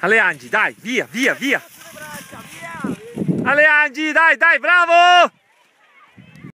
Aleangi, dai, via, via, via. Aleangi, dai, dai, bravo!